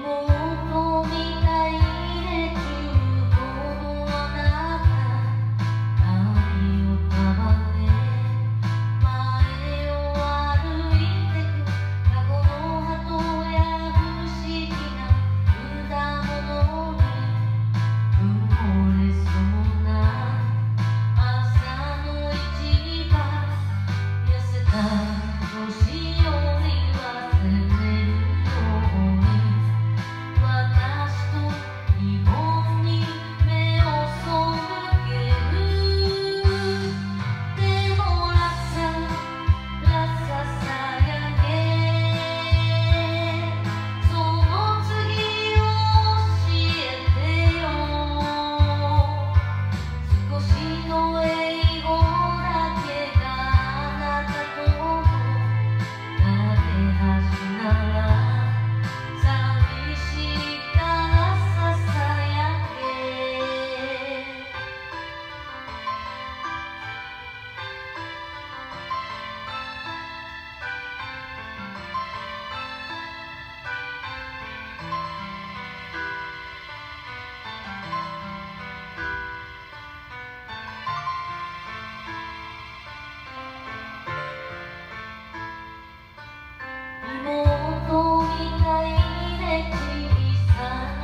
more. 夢を飛びたいね小さな